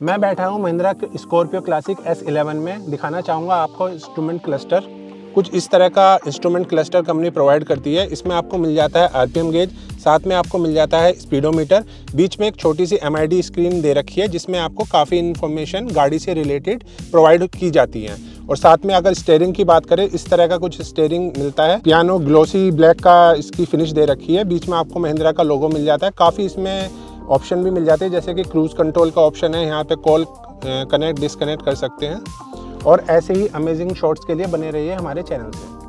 मैं बैठा हूँ महिंद्रा स्कॉर्पियो क्लासिक S11 में। दिखाना चाहूँगा आपको इंस्ट्रूमेंट क्लस्टर कुछ इस तरह का इंस्ट्रूमेंट क्लस्टर कंपनी प्रोवाइड करती है। इसमें आपको मिल जाता है आरपीएम गेज साथ में आपको मिल जाता है स्पीडोमीटर बीच में एक छोटी सी एम स्क्रीन दे रखी है, जिसमें आपको काफ़ी इन्फॉर्मेशन गाड़ी से रिलेटेड प्रोवाइड की जाती है। और साथ में अगर स्टेयरिंग की बात करें, इस तरह का कुछ स्टेयरिंग मिलता है। पियानो ग्लोसी ब्लैक का इसकी फिनिश दे रखी है। बीच में आपको महिंद्रा का लोगो मिल जाता है। काफ़ी इसमें ऑप्शन भी मिल जाते हैं, जैसे कि क्रूज़ कंट्रोल का ऑप्शन है, यहाँ पे कॉल कनेक्ट, डिसकनेक्ट कर सकते हैं। और ऐसे ही अमेजिंग शॉट्स के लिए बने रहिए हमारे चैनल से